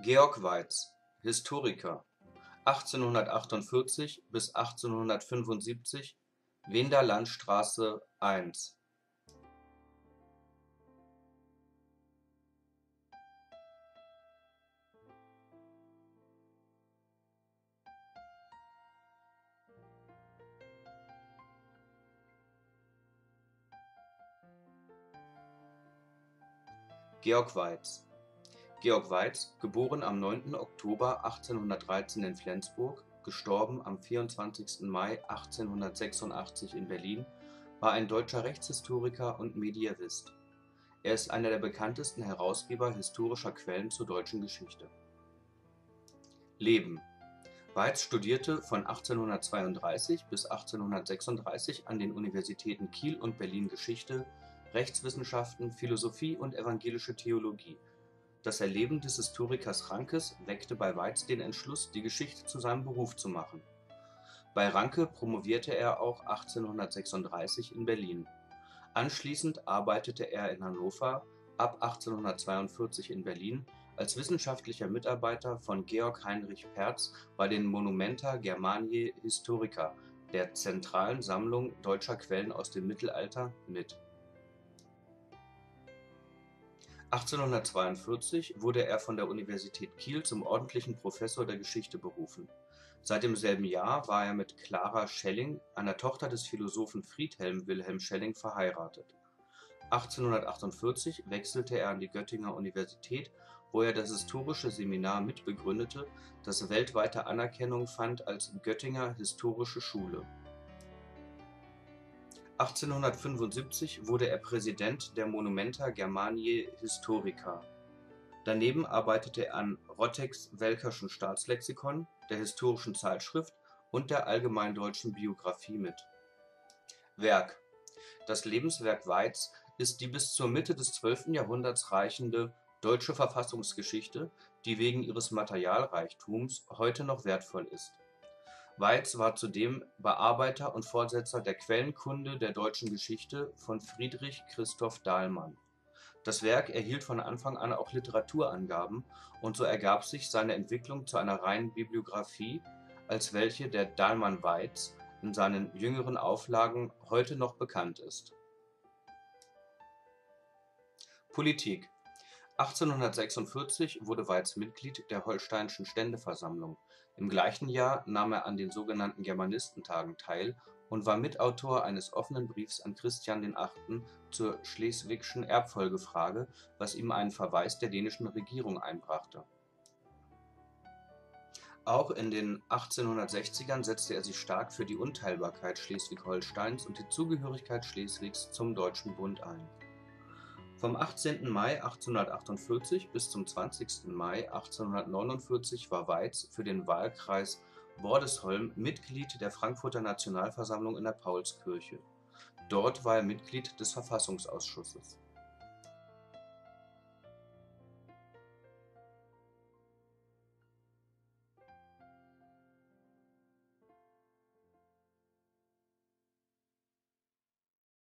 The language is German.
Georg Waitz, Historiker, 1848 bis 1875, Weender Landstraße 1 Georg Waitz Georg Waitz (* am 9. Oktober 1813 in Flensburg; † 24. Mai 1886 in Berlin) war ein deutscher Rechtshistoriker und Mediävist. Er ist einer der bekanntesten Herausgeber historischer Quellen zur deutschen Geschichte. Leben Waitz studierte von 1832 bis 1836 an den Universitäten Kiel und Berlin Geschichte, Rechtswissenschaften, Philosophie und Evangelische Theologie das Erleben des Historikers Rankes weckte bei Waitz den Entschluss, die Geschichte zu seinem Beruf zu machen. Bei Ranke promovierte er auch 1836 in Berlin. Anschließend arbeitete er in Hannover, ab 1842 in Berlin als wissenschaftlicher Mitarbeiter von Georg Heinrich Pertz bei den Monumenta Germaniae Historica, der zentralen Sammlung deutscher Quellen aus dem Mittelalter, mit 1842 wurde er von der Universität Kiel zum ordentlichen Professor der Geschichte berufen. Seit demselben Jahr war er mit Clara Schelling, einer Tochter des Philosophen Friedhelm Wilhelm Schelling, verheiratet. 1848 wechselte er an die Göttinger Universität, wo er das historische Seminar mitbegründete, das weltweite Anerkennung fand als Göttinger Historische Schule 1875 wurde er Präsident der Monumenta Germaniae Historica. Daneben arbeitete er an Rottecks Welckerschen Staatslexikon, der Historischen Zeitschrift und der Allgemeinen Deutschen Biographie mit. Werk Das Lebenswerk Waitz ist die bis zur Mitte des 12. Jahrhunderts reichende Deutsche Verfassungsgeschichte, die wegen ihres Materialreichtums heute noch wertvoll ist Waitz war zudem Bearbeiter und Fortsetzer der Quellenkunde der deutschen Geschichte von Friedrich Christoph Dahlmann. Das Werk erhielt von Anfang an auch Literaturangaben, und so ergab sich seine Entwicklung zu einer reinen Bibliographie, als welche der Dahlmann-Waitz in seinen jüngeren Auflagen heute noch bekannt ist. Politik 1846 wurde Waitz Mitglied der Holsteinischen Ständeversammlung im gleichen Jahr nahm er an den sogenannten Germanistentagen teil und war Mitautor eines offenen Briefs an Christian VIII. zur Schleswigschen Erbfolgefrage, was ihm einen Verweis der dänischen Regierung einbrachte. Auch in den 1860ern setzte er sich stark für die Unteilbarkeit Schleswig-Holsteins und die Zugehörigkeit Schleswigs zum Deutschen Bund ein vom 18. Mai 1848 bis zum 20. Mai 1849 war Waitz für den Wahlkreis Bordesholm Mitglied der Frankfurter Nationalversammlung in der Paulskirche. Dort war er Mitglied des Verfassungsausschusses